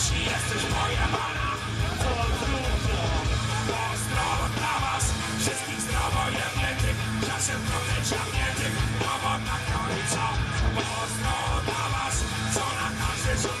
jeśli jesteś moja pana To trudno, ostro dla was? Wszystkich zdrowojemnych Czasem trochę ciamniętych Powodna końca Ostro dla was. Co na każdy rzut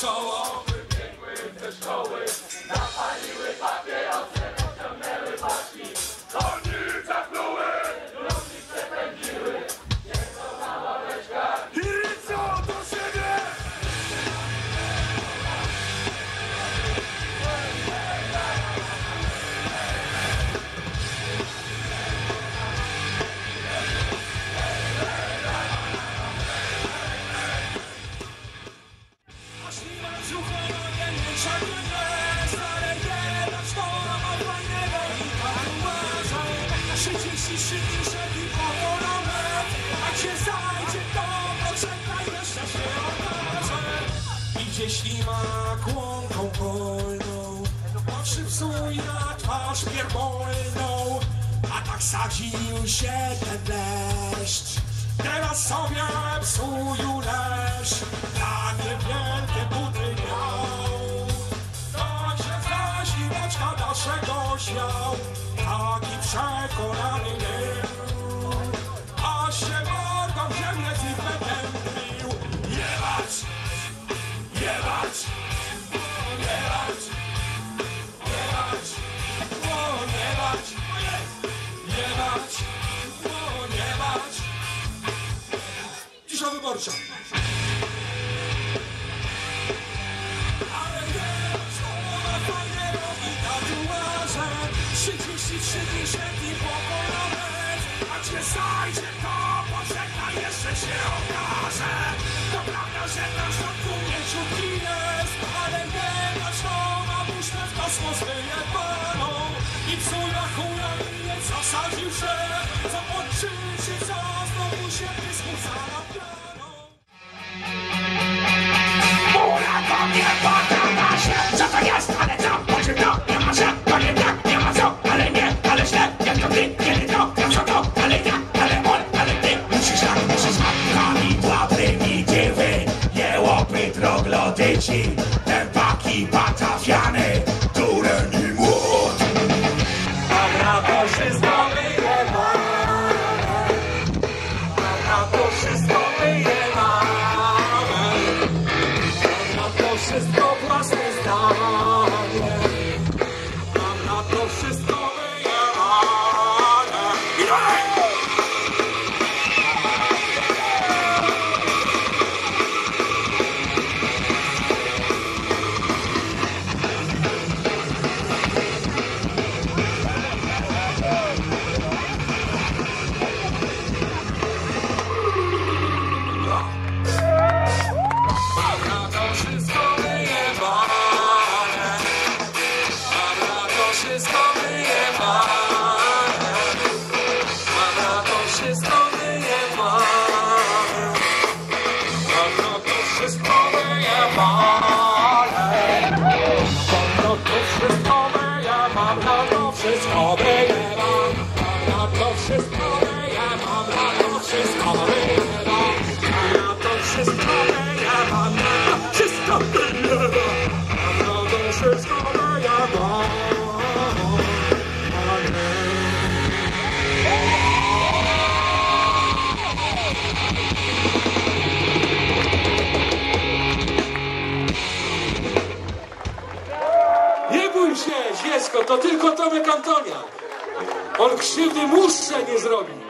czoło, wybiegły też koły. się ślimak łąką polną Patrzy psuj na twarz pierdolną A tak sadził się ten deszcz. Teraz sobie psuju leż Takie wielkie buty miał. Tak się za zimeczka naszego śmiał Taki przekonany nie Przejdzie to, pożegna, jeszcze się okaże. To prawda, że na środku mięciu jest Ale nie na szkoła, muszę w kosmos wyjebaną I psula hura mnie zasadził się Co odczycie, co znowu się pysku zalapianą Mura to nie pada na Fascismus. Wszystko wyjebane. Mam na to wszystko wyjebane. Mam na to wszystko wyjebane. Mam na to wszystko wyjebane. Mam na to wszystko wyjebane Nie bój się, Zwierzko, to tylko Tomek Antonia. On krzywdy muszce nie zrobi.